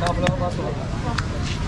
다不了로한 번.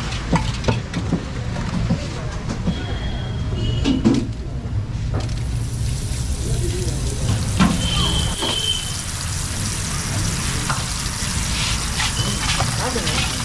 Dominant.